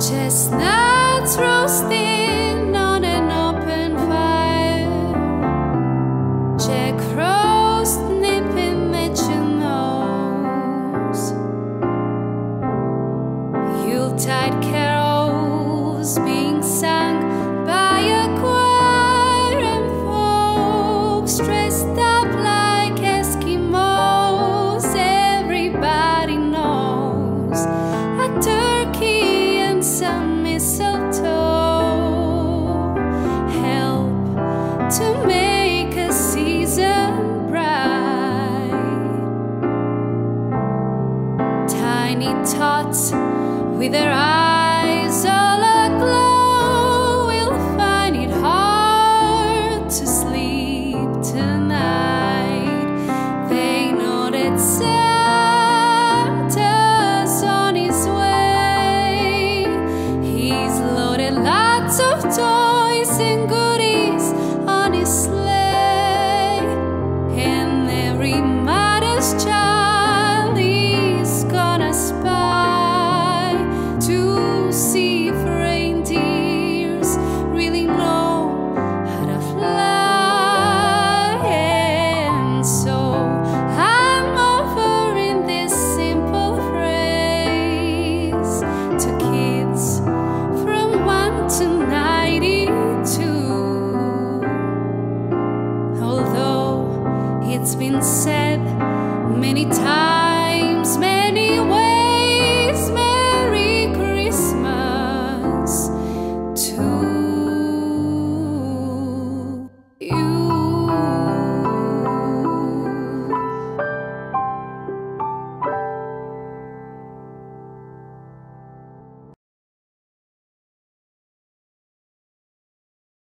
Chestnuts roasting on an open fire. Jack Frost nipping at your nose. Yuletide carols being sung tiny tots with their eyes all aglow will find it hard to sleep tonight. They know that. said many times, many ways.